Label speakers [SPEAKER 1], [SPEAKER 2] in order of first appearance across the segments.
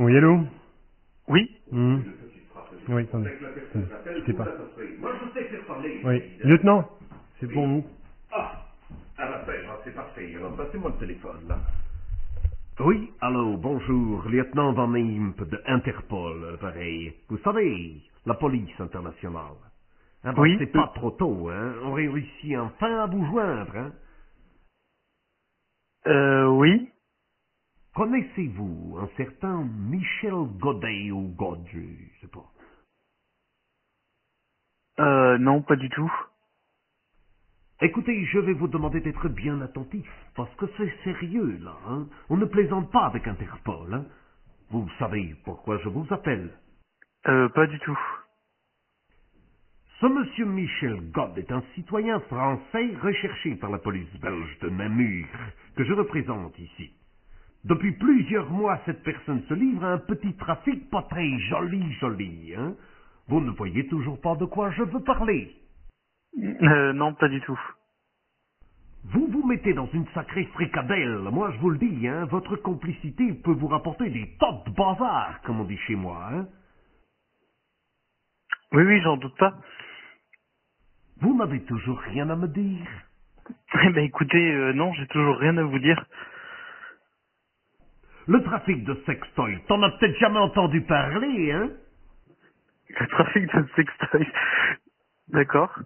[SPEAKER 1] Oui, allô?
[SPEAKER 2] Oui
[SPEAKER 1] Hmm. Oui, attendez. attendez, quittez pas. Oui. Lieutenant, c'est pour vous.
[SPEAKER 3] Ah, ah bah, ben, ah, c'est parfait. Alors, passez-moi le téléphone, là. Oui, allô, bonjour, lieutenant Van Imp de Interpol, euh, pareil. Vous savez, la police internationale. Ah bah,
[SPEAKER 2] Oui.
[SPEAKER 3] C'est pas trop tôt, hein. On réussit enfin à vous joindre, hein.
[SPEAKER 2] Euh, oui
[SPEAKER 3] Connaissez-vous un certain Michel Godet ou Godje, je sais pas?
[SPEAKER 2] Euh, non, pas du tout.
[SPEAKER 3] Écoutez, je vais vous demander d'être bien attentif, parce que c'est sérieux, là, hein. On ne plaisante pas avec Interpol, hein. Vous savez pourquoi je vous appelle?
[SPEAKER 2] Euh, pas du tout.
[SPEAKER 3] Ce monsieur Michel God est un citoyen français recherché par la police belge de Namur, que je représente ici. Depuis plusieurs mois, cette personne se livre à un petit trafic pas très joli, joli, hein. Vous ne voyez toujours pas de quoi je veux parler.
[SPEAKER 2] Euh, non, pas du tout.
[SPEAKER 3] Vous vous mettez dans une sacrée fricadelle. Moi, je vous le dis, hein, votre complicité peut vous rapporter des tas de bazar, comme on dit chez moi, hein.
[SPEAKER 2] Oui, oui, j'en doute pas.
[SPEAKER 3] Vous n'avez toujours rien à me dire?
[SPEAKER 2] Eh ben écoutez, euh, non, j'ai toujours rien à vous dire.
[SPEAKER 3] Le trafic de sextoy, t'en as peut-être jamais entendu parler, hein?
[SPEAKER 2] Le trafic de sextoy. D'accord.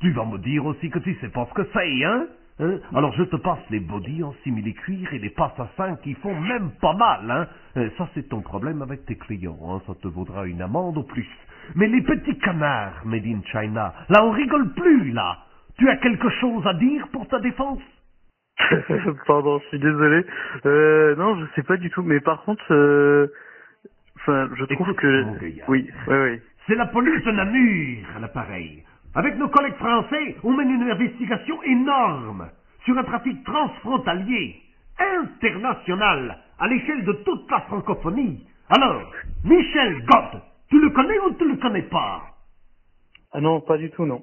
[SPEAKER 3] Tu vas me dire aussi que tu sais pas ce que c'est, hein, Hein? Alors je te passe les bodys en simili-cuir et les passes à 5 qui font même pas mal, hein? Euh, Ça c'est ton problème avec tes clients, hein? Ça te vaudra une amende au plus. Mais les petits canards made in China, là on rigole plus, là. Tu as quelque chose à dire pour ta défense?
[SPEAKER 2] Pardon, je suis désolé. Euh, non, je sais pas du tout. Mais par contre, euh, enfin, je trouve
[SPEAKER 3] Écoute,
[SPEAKER 2] que
[SPEAKER 3] mon
[SPEAKER 2] oui, oui, oui.
[SPEAKER 3] C'est la police de Namur à l'appareil. Avec nos collègues français, on mène une investigation énorme sur un trafic transfrontalier, international, à l'échelle de toute la francophonie. Alors, Michel Gott, tu le connais ou tu le connais pas?
[SPEAKER 2] Ah non, pas du tout, non.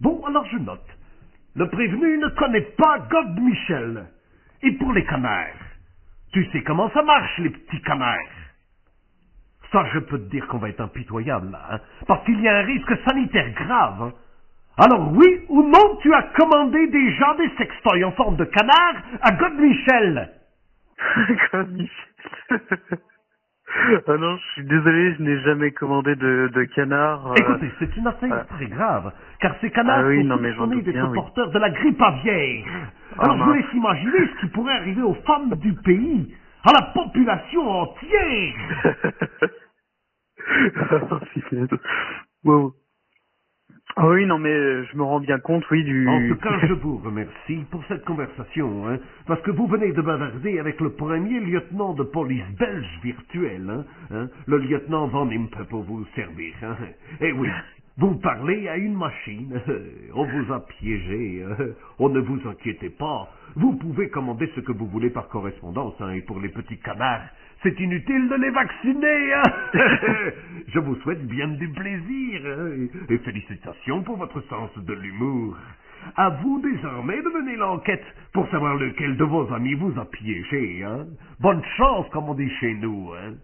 [SPEAKER 3] Bon, alors je note. Le prévenu ne connaît pas God Michel. Et pour les canards, tu sais comment ça marche, les petits canards Ça, je peux te dire qu'on va être impitoyable, là, hein, parce qu'il y a un risque sanitaire grave. Alors oui ou non, tu as commandé déjà des sextoys en forme de canard à God Michel
[SPEAKER 2] Comme Michel. ah non, je suis désolé, je n'ai jamais commandé de, de canard. euh,
[SPEAKER 3] Écoutez, c'est une affaire
[SPEAKER 2] voilà.
[SPEAKER 3] très grave, car ces canards
[SPEAKER 2] Ah oui,
[SPEAKER 3] sont
[SPEAKER 2] non,
[SPEAKER 3] soupçonnés d'être
[SPEAKER 2] oui.
[SPEAKER 3] porteurs de la grippe aviaire.
[SPEAKER 2] Ah,
[SPEAKER 3] Alors je vous laisse imaginer ce qui pourrait arriver aux femmes du pays, à la population entière.
[SPEAKER 2] wow. Ah oui, non, mais euh, je me rends bien compte, oui, du...
[SPEAKER 3] En tout cas, je vous remercie pour cette conversation, hein, parce que vous venez de bavarder avec le premier lieutenant de police belge virtuel, hein, hein, le lieutenant Van Impe pour vous servir. Hein. Eh oui, vous parlez à une machine. On vous a piégé. Oh, ne vous inquiétez pas. Vous pouvez commander ce que vous voulez par correspondance, hein, et pour les petits canards, c'est inutile de les vacciner. Hein. Je vous souhaite bien du plaisir, hein, et, félicitations pour votre sens de l'humour. À vous désormais de mener l'enquête pour savoir lequel de vos amis vous a piégé. Hein. Bonne chance, comme on dit chez nous. Hein.